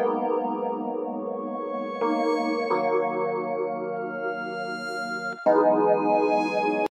Thank you.